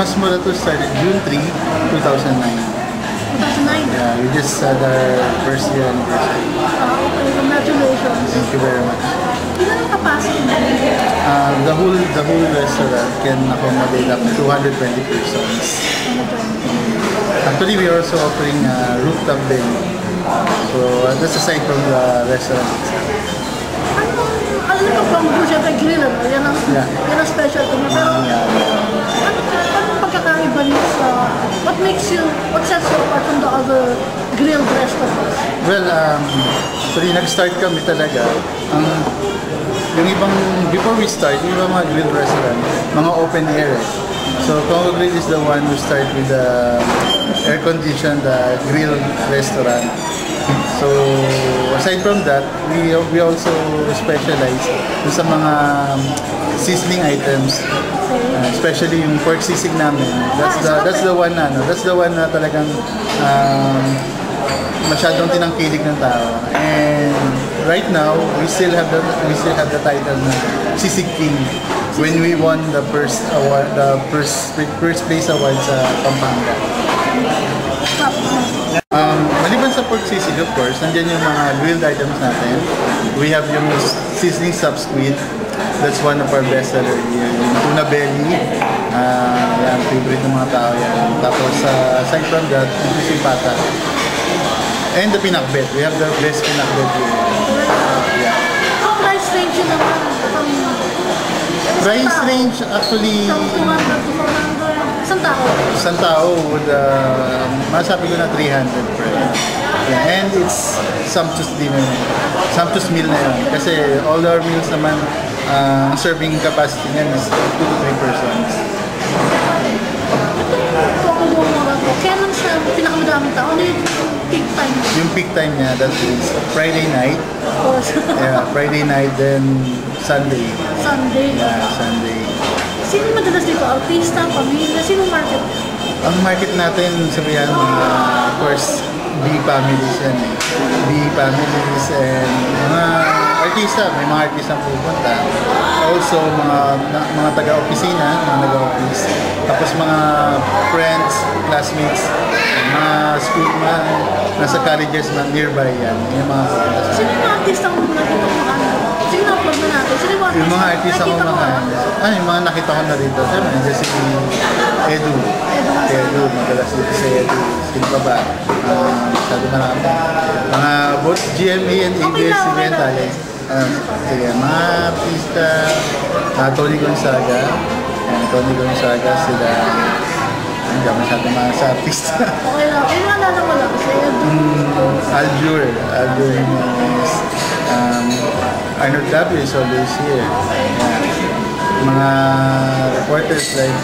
Laboratory started June 3, 2009. 2009. Yeah, we just had our first year anniversary. Ah, okay, congratulations. Thank you very much. Ilan ang capacity mo? Uh, the whole the whole restaurant can accommodate up to 220 persons. Ano to? Actually, we are also offering uh, rooftop venue. So uh, that's aside from the restaurant Well, um, actually, nag-start kami talaga. Ang yung ibang, before we start, yung ibang mga grill restaurant, mga open air. eh. So, Congo Grill is the one who start with the air-conditioned uh, grill restaurant. So, aside from that, we we also specialize sa mga um, sizzling items. Uh, especially yung pork sisig namin. That's the that's the one na, no? that's the one na talagang um, masyadong tinangkilig ng tao. And right now, we still have the we still have the title na Sisig King when we won the first award the first first place award sa Pampanga. Um, maliban sa pork sisig, of course, nandiyan yung mga grilled items natin. We have yung sizzling sub squid. That's one of our best seller. Yung tuna belly. Uh, yan, favorite ng mga tao yan. Tapos, uh, aside from that, yung pata. And the pinakbet. We have the best pinakbet here. Yeah. Ang price range yun naman, from Price range actually, from 200 to 400, isang tao. isang tao would, uh, masabi ko na 300 per. Yeah, and it's sumptuous dinner. Sumptuous meal na yun. Kasi all our meals naman, uh, ang serving capacity niyan is 2 to 3 persons. Ito ang mura to. Kailan siya pinakamadaming tao? Ano yung peak time? Yung peak time niya, that is Friday night. Of course. Yeah, Friday night, then Sunday. Sunday. Yeah, Sunday. Sino madalas dito? Artista, pamilya? Sino market? Ang market natin, sabihan, mga, of course, B families yan eh. B families and mga artista, may mga artista ang pupunta. Also, mga na, mga taga-opisina, mga nag-office. Tapos mga friends, classmates, mga school, mga nasa colleges na nearby yan. Yung mga pupunta Sino yung mga artista mo nakita mo ano? Sige na, upload na natin. Sino yung mga Yung mga artista ko mga, ah, yung mga nakita ko na rito. Siyempre, nandiyan si Edu. Edu, madalas dito si Edu. Sino pa ba? Uh, masyado marami. Mga both GMA and Okay ABS lang, okay event lang. talent. Uh, sige, mga artista, uh, Tony Gonzaga. And Tony Gonzaga sila, hindi ako masyado mga sa artista. Okay lang. Yung mga nalala mo lang. Kasi Aljur, Aljur Jimenez, um, Arnold W is always here. Yeah. Mga reporters like,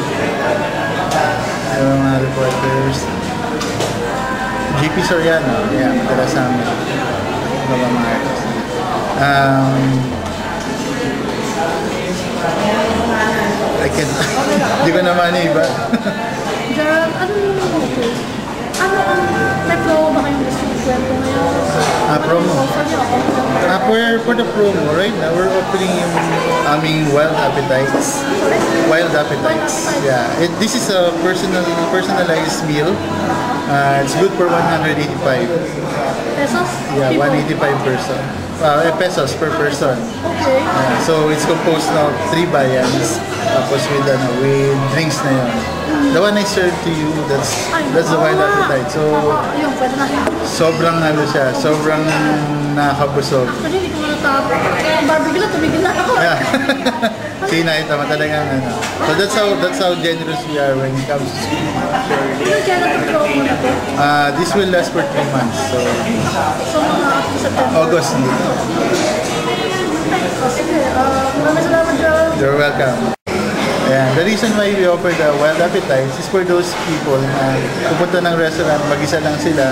yung mga reporters, GP Soriano, yeah, madalas sa amin. Ba mga artists? Um, I can, di ko naman iba. Gerald, ano yung okay? Ano ang may promo ba kayong gusto kwento ngayon? Ah, promo. Offer niyo, offer niyo. Uh, for, for the promo, right now, we're offering yung aming wild appetites. Wild appetites. Yeah. It, this is a personal personalized meal. Uh, it's good for 185. Pesos? Yeah, People. 185 person. Uh, pesos per person. Okay. Yeah, so it's composed of three bayans. Tapos with, ano, with drinks na yun. The one I served to you, that's that's the wild appetite. So, Ayun, pwede na. sobrang ano siya, sobrang nakakabusog. Actually, hindi ko matapos. Ang barbecue lang, tumigil na ako. Yeah. See, nakita mo talagang ano. So that's how that's how generous we are when it comes to food. Ano kaya na na to? Uh, this will last for three months. So So, mga September. August sige, ah, maraming salamat, Gerald. You're welcome. Reason why we offer the wild appetites is for those people na pupunta ng restaurant, mag-isa lang sila,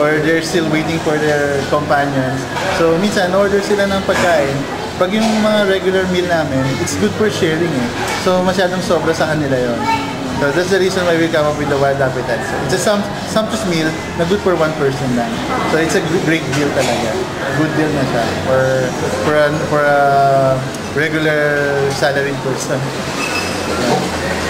or they're still waiting for their companions. So, minsan, order sila ng pagkain. Pag yung mga regular meal namin, it's good for sharing eh. So, masyadong sobra sa kanila yon. So, that's the reason why we come up with the wild appetites. So, it's a sum- sumptuous meal na good for one person lang. So, it's a gr- great deal talaga. Good deal na siya for, for, a, for a regular salaried person. Thank you.